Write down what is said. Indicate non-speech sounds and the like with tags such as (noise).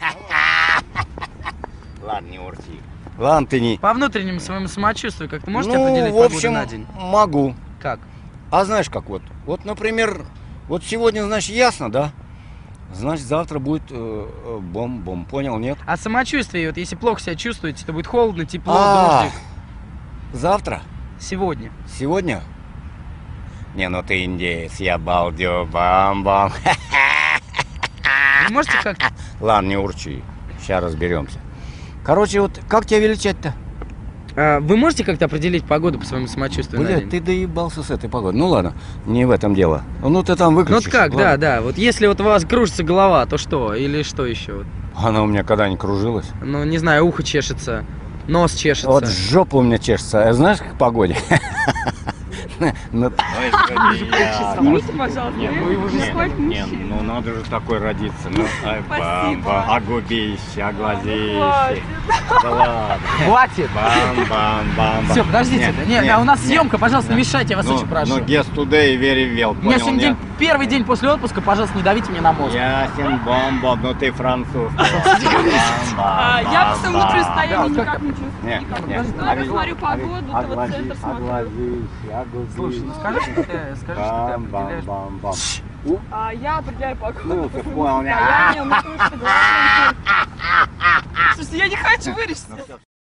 (laughs) Ладно, не урти. Ладно, ты не... По внутреннему своему самочувствию, как ты можете ну, определить в погоду общем, на день? могу. Как? А знаешь как вот? Вот, например, вот сегодня, значит, ясно, да? Значит, завтра будет э, э, бом-бом. Понял, нет? А самочувствие, вот если плохо себя чувствуете, то будет холодно, тепло, А, дождик. Завтра? Сегодня. Сегодня? Не, ну ты индеец, я балдю, бам-бам. (laughs) Вы можете как-то... (laughs) Ладно, не урчи. Сейчас разберемся. Короче, вот как тебя величать-то? а, Вы можете как-то определить погоду по своему самочувствию Бля, ты доебался с этой погодой. Ну ладно, не в этом дело. Ну ты там Ну выключишь. вот как, да, ладно. да. Вот если вот у вас кружится голова, то что? Или что еще? Она у меня когда не кружилась. Ну, не знаю, ухо чешется, нос чешется. Вот жопа у меня чешется. А знаешь, как погоде? (laughs) Ну, Снимите, пожалуйста, ну, насколько не, мужчина. ну надо же такой родиться. Ну, (laughs) ай, бам-бам, а губище, а глазище. хватит. Да ладно. Хватит! Бам-бам-бам. Все, подождите. Не, Не, не, да, у нас съемка, пожалуйста, не мешайте, я вас Ну, очень прошу. Ну, guess today very well, У меня сегодня нет? день, первый день после отпуска, пожалуйста, не давите мне на мозг. Ясен, бомба, ну ты француз. (laughs) А, я состоянию вот как никак не чувствую. Не, Никак. не. Даже А дома ви- смотрю погоду, то вот глазище, центр смотрю. Слушай, ну скажи, что ты, скажи, что ты определяешь. А я определяю погоду. Ну, ты по понял, ну, Слушайте, я не хочу вырежь.